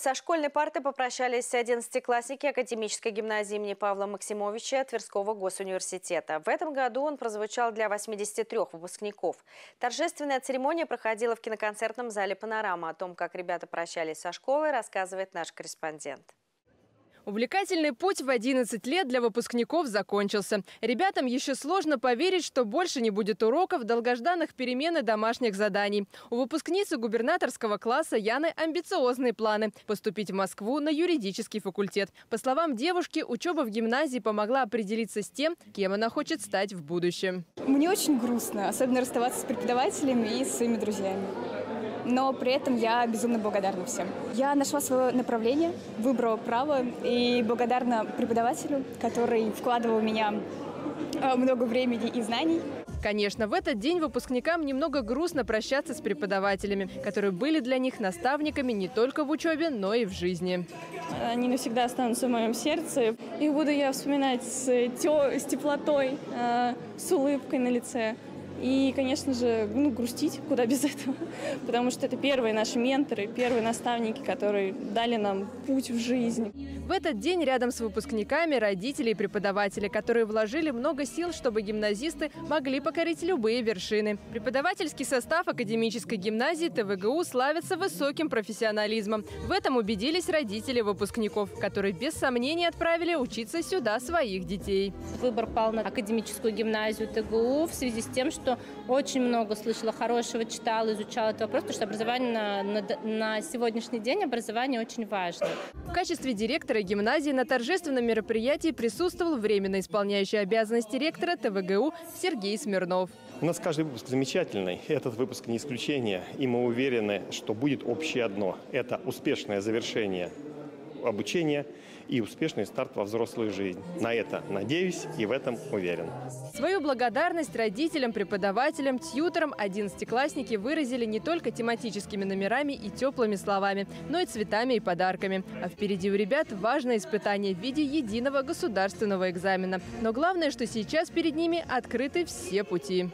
Со школьной парты попрощались 11-классники Академической гимназии имени Павла Максимовича Тверского госуниверситета. В этом году он прозвучал для 83 выпускников. Торжественная церемония проходила в киноконцертном зале «Панорама». О том, как ребята прощались со школой, рассказывает наш корреспондент. Увлекательный путь в 11 лет для выпускников закончился. Ребятам еще сложно поверить, что больше не будет уроков, долгожданных перемен и домашних заданий. У выпускницы губернаторского класса Яны амбициозные планы – поступить в Москву на юридический факультет. По словам девушки, учеба в гимназии помогла определиться с тем, кем она хочет стать в будущем. Мне очень грустно, особенно расставаться с преподавателями и своими друзьями но при этом я безумно благодарна всем. Я нашла свое направление, выбрала право и благодарна преподавателю, который вкладывал в меня э, много времени и знаний. Конечно, в этот день выпускникам немного грустно прощаться с преподавателями, которые были для них наставниками не только в учебе, но и в жизни. Они навсегда останутся в моем сердце. Их буду я вспоминать с, тё, с теплотой, э, с улыбкой на лице. И, конечно же, ну, грустить, куда без этого, потому что это первые наши менторы, первые наставники, которые дали нам путь в жизнь. В этот день рядом с выпускниками родители и преподаватели, которые вложили много сил, чтобы гимназисты могли покорить любые вершины. Преподавательский состав академической гимназии ТВГУ славится высоким профессионализмом. В этом убедились родители выпускников, которые без сомнений отправили учиться сюда своих детей. Выбор пал на академическую гимназию ТГУ в связи с тем, что очень много слышала хорошего, читала, изучала этот вопрос, потому что образование на, на, на сегодняшний день образование очень важно. В качестве директора гимназии на торжественном мероприятии присутствовал временно исполняющий обязанности ректора ТВГУ Сергей Смирнов. У нас каждый выпуск замечательный, этот выпуск не исключение, и мы уверены, что будет общее одно – это успешное завершение обучения и успешный старт во взрослую жизнь. На это надеюсь и в этом уверен. Свою благодарность родителям, преподавателям, тьютерам одиннадцатиклассники выразили не только тематическими номерами и теплыми словами, но и цветами и подарками. А впереди у ребят важное испытание в виде единого государственного экзамена. Но главное, что сейчас перед ними открыты все пути.